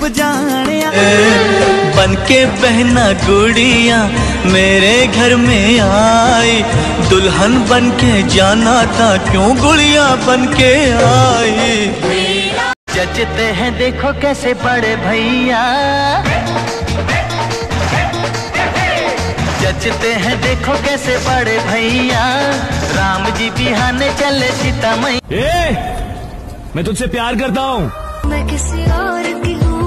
रब जाने बन के बहना गुड़िया मेरे घर में आई। दुल्हन बन के जाना था क्यों गुड़िया बन के आई? जचते हैं देखो कैसे बड़े भैया। जचते हैं देखो कैसे बड़े भैया। राम जी बिहाने चले सीता मैया मैं तुझसे प्यार करता हूँ। मैं किसी और की हूँ।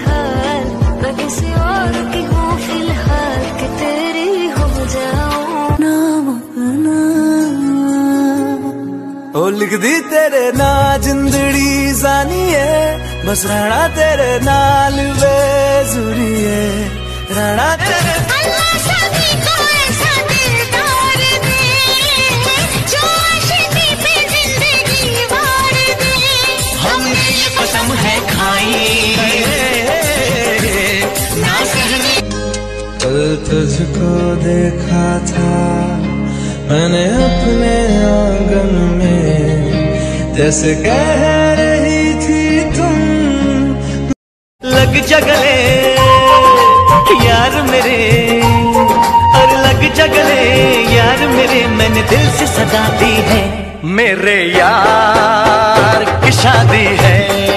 फ़िलहाल मैं किसी और की हूँ फ़िलहाल कि तेरी हो जाऊँ। नाम अपना ओ लिख दी तेरे ना जिंदड़ी जानी है। बस रहना तेरे नाल बेजुरी है। रहना तेरे अल्लाह सभी को ऐसा दिलदार दे जो आशिकी पे ज़िंदगी वार दे। हमने ये कसम है खाई। तुझको देखा था मैंने अपने आँगन में। जैसे कह रही थी तुम लग जगले यार मेरे और लग जगले यार मेरे मैंने दिल से सजा दी है। मेरे यार की शादी है।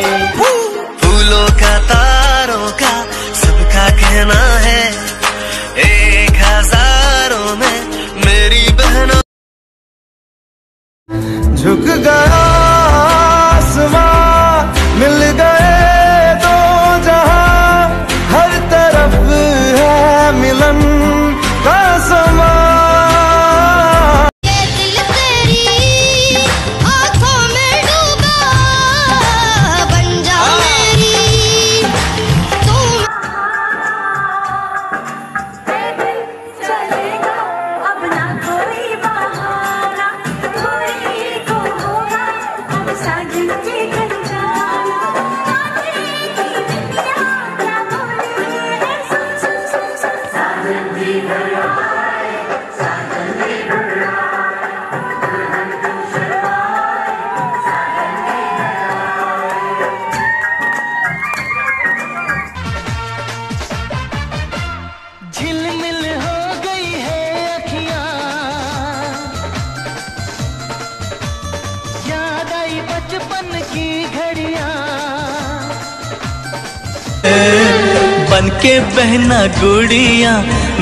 बन के बहना गुड़िया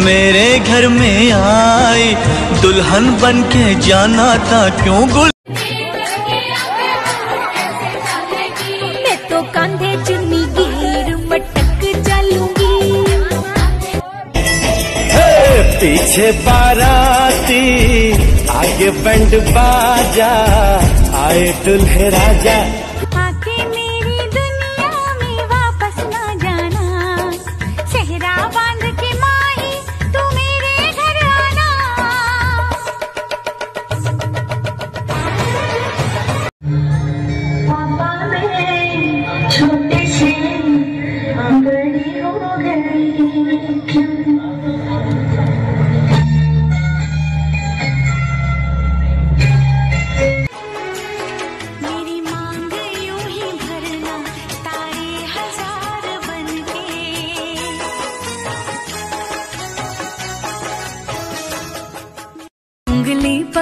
मेरे घर में आई। दुल्हन बन के जाना था क्यों मैं तो कांधे चुन्नी गिर मटक चलूँगी। पीछे बाराती आगे बैंड बाजा आए दुल्हे राजा।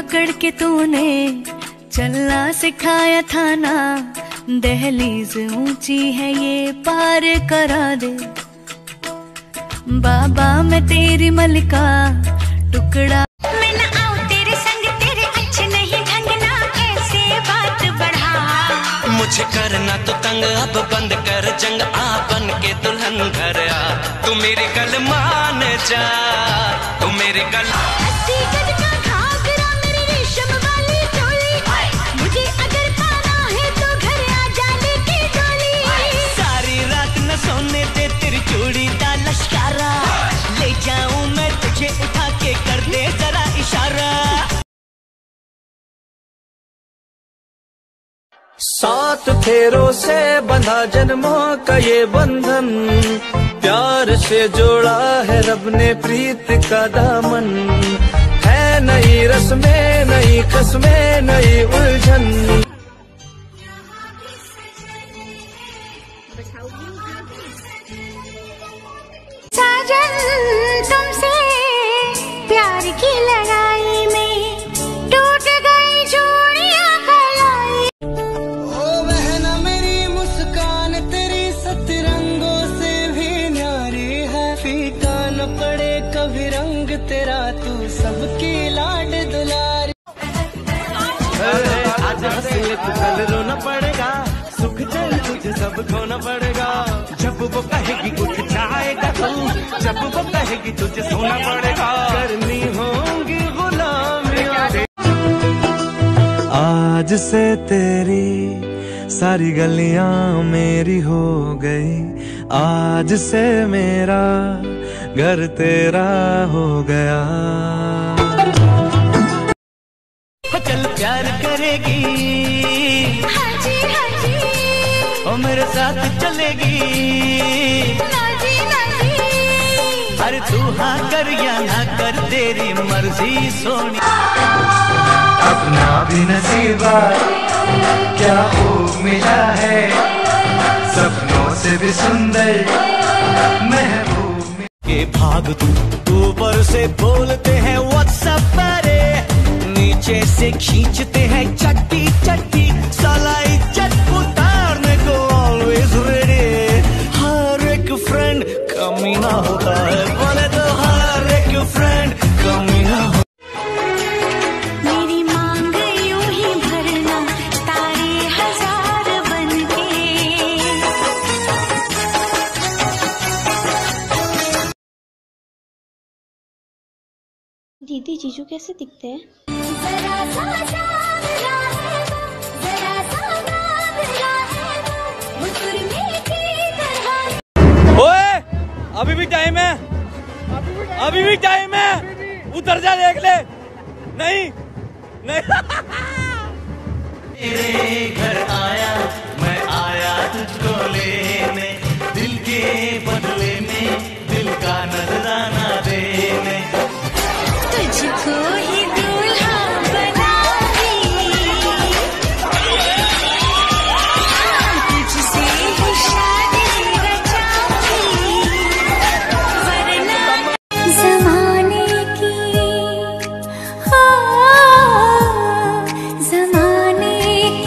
पकड़ के तूने चलना सिखाया था ना। दहलीज ऊँची है ये पार करा दे। बाबा मैं तेरी मलिका टुकड़ा। मैं ना आऊँ तेरे संग तेरे अच्छे नहीं ढंग ना ऐसे बात मुझे करना तो तंग अब बंद कर जंग आ बन के दुल्हन घर आ तू मेरी गल मान जा तू मेरी गल सात फेरों से बंधा जन्मों का ये बंधन। प्यार से जोड़ा है रब ने प्रीत का दामन। है नई रस्में, नई कसमें नई उलझन। तेरा तू सबके लाड दुलारी। आज कल रोना पड़ेगा। सुख चल तुझे सब खोना पड़ेगा। जब वो कहेगी कुछ चाहेगा तू जब वो कहेगी तुझे सोना पड़ेगा। करनी होगी आज से तेरी सारी गलियाँ मेरी हो गई। आज से मेरा घर तेरा हो गया। चल प्यार करेगी। हाँ जी हाँ जी। ओ मेरे साथ चलेगी। ना जी ना जी। अरे तू हाँ कर या ना कर तेरी मर्ज़ी सोनी। अपना भी नसीबा क्या खूब मिला है। सपनों से भी सुंदर महबूब के भाग तू ऊपर से बोलते हैं व्हाट्सएप नीचे से खींचते हैं, चट्टी चट्टी, सलाई इज़्ज़त दीदी जीजू कैसे दिखते हैं? ओए अभी भी टाइम है। अभी भी टाइम है। उतर जा देख ले। नहीं नहीं।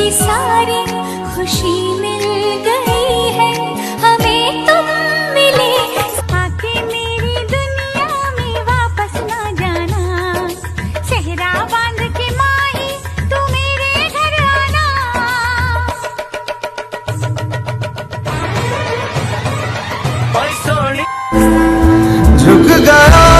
की सारी खुशी मिल गई है। हमें तुम मिले। आके मेरी दुनिया में वापस ना जाना। सेहरा बाँध के माही तू मेरे घर आना। झुक गया।